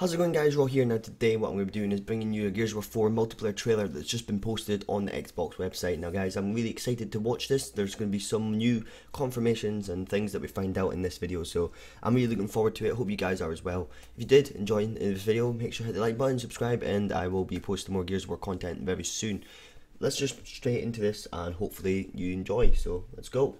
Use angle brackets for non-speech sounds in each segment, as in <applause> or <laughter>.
How's it going guys, Rawr here now today what I'm going to be doing is bringing you a Gears of War 4 multiplayer trailer that's just been posted on the Xbox website. Now guys, I'm really excited to watch this, there's going to be some new confirmations and things that we find out in this video, so I'm really looking forward to it, hope you guys are as well. If you did enjoy this video, make sure to hit the like button, subscribe, and I will be posting more Gears of War content very soon. Let's just straight into this and hopefully you enjoy, so let's go.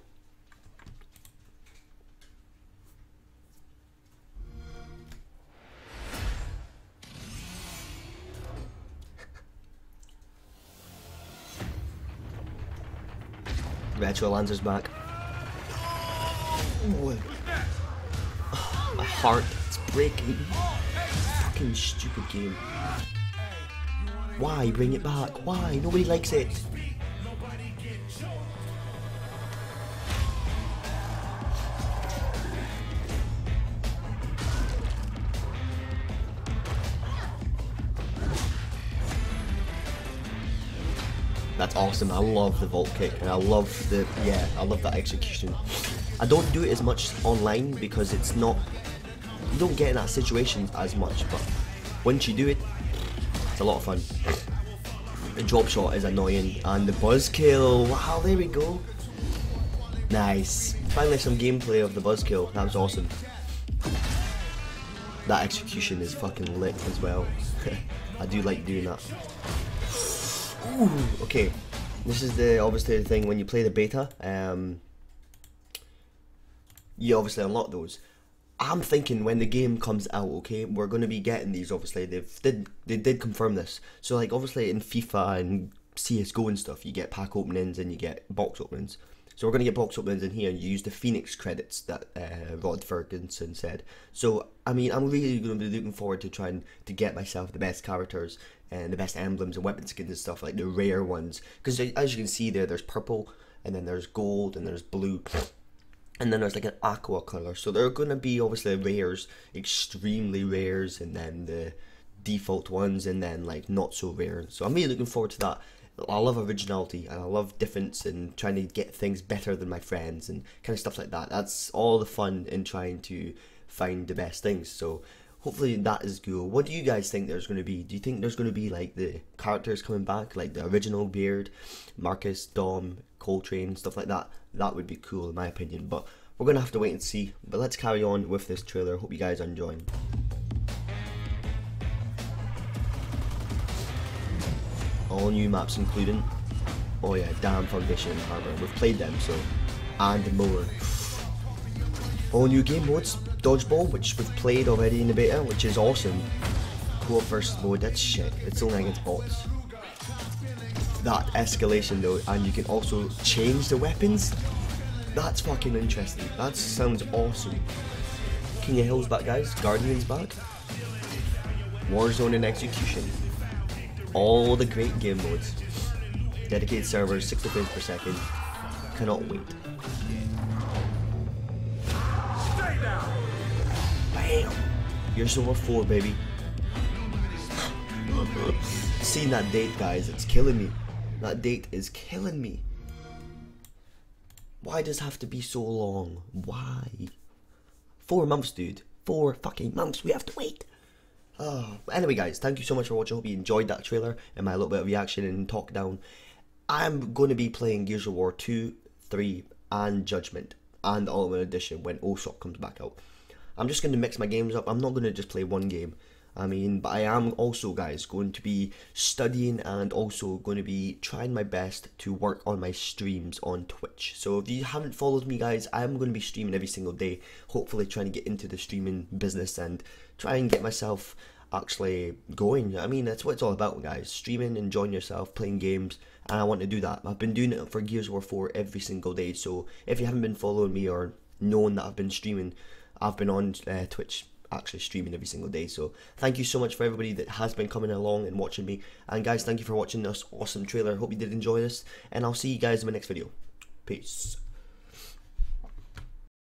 Retro Lancer's back. Oh, my heart, it's breaking. Fucking stupid game. Why bring it back? Why? Nobody likes it. That's awesome. I love the vault kick and I love the yeah, I love that execution. I don't do it as much online because it's not you don't get in that situation as much, but once you do it, it's a lot of fun. The drop shot is annoying and the buzzkill, wow, there we go. Nice. Finally some gameplay of the buzzkill. That was awesome. That execution is fucking lit as well. <laughs> I do like doing that. Ooh, okay. This is the obviously the thing when you play the beta. Um, you obviously unlock those. I'm thinking when the game comes out, okay, we're going to be getting these. Obviously, they've did they did confirm this. So like obviously in FIFA and CS:GO and stuff, you get pack openings and you get box openings. So we're going to get box openings in here and use the Phoenix credits that uh, Rod Fergusson said. So, I mean, I'm really going to be looking forward to trying to get myself the best characters and the best emblems and weapon skins and stuff, like the rare ones. Because as you can see there, there's purple, and then there's gold, and there's blue. And then there's like an aqua color. So there are going to be obviously rares, extremely rares, and then the default ones, and then like not so rare. So I'm really looking forward to that. I love originality and I love difference and trying to get things better than my friends and kind of stuff like that. That's all the fun in trying to find the best things. So hopefully that is cool. What do you guys think there's going to be? Do you think there's going to be like the characters coming back, like the original Baird, Marcus, Dom, Cole Train, stuff like that? That would be cool in my opinion. But we're going to have to wait and see. But let's carry on with this trailer. Hope you guys are enjoying. all new maps including oh yeah Dam Foundation and Harbour we've played them so and more all new game modes. Dodgeball which we've played already in the beta which is awesome. Co-op versus mode that's shit. It's only against bots. That escalation though and you can also change the weapons. That's fucking interesting. That sounds awesome. King of Hills back guys. Guardians back. Warzone and Execution. All the great game modes. Dedicated servers, 60 frames per second. Cannot wait. Bam! Of War 4, baby. <laughs> Seeing that date, guys, it's killing me. That date is killing me. Why does it have to be so long? Why? Four months, dude. Four fucking months we have to wait. Oh, anyway, guys, thank you so much for watching. Hope you enjoyed that trailer and my little bit of reaction and talk down. I'm going to be playing Gears of War 2, 3, and Judgment, and Ultimate Edition when OSOC comes back out. I'm just going to mix my games up. I'm not going to just play one game. I mean, but I am also, guys, going to be studying and also going to be trying my best to work on my streams on Twitch. So if you haven't followed me, guys, I am going to be streaming every single day, hopefully trying to get into the streaming business and try and get myself actually going. I mean, that's what it's all about, guys. Streaming, enjoying yourself, playing games, and I want to do that. I've been doing it for Gears of War 4 every single day, so if you haven't been following me or known that I've been streaming, I've been on uh, Twitch actually streaming every single day. So thank you so much for everybody that has been coming along and watching me. And guys, thank you for watching this awesome trailer. I hope you did enjoy this. And I'll see you guys in my next video. Peace.